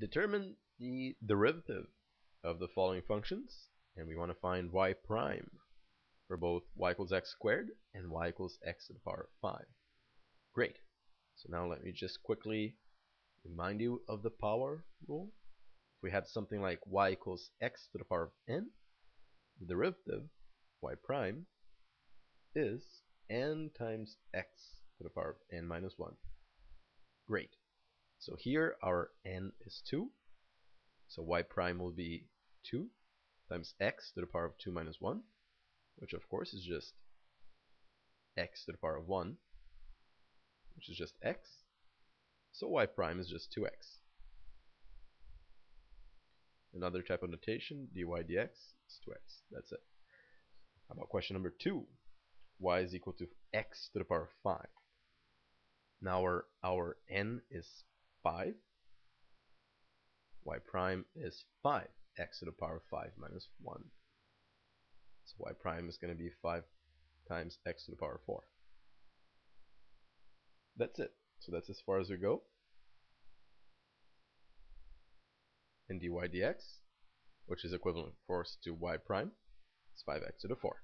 determine the derivative of the following functions, and we want to find y prime for both y equals x squared and y equals x to the power of 5. Great. So now let me just quickly remind you of the power rule. If we had something like y equals x to the power of n, the derivative, y prime, is n times x to the power of n minus 1. Great. So here our n is 2. So y prime will be 2 times x to the power of 2 minus 1, which of course is just x to the power of 1, which is just x. So y prime is just 2x. Another type of notation, dy dx is 2x. That's it. How about question number 2? y is equal to x to the power of 5. Now our, our n is 5. y prime is 5 x to the power of 5 minus 1. So y prime is going to be 5 times x to the power of 4. That's it. So that's as far as we go. And dy dx, which is equivalent, of course, to y prime, is 5x to the 4.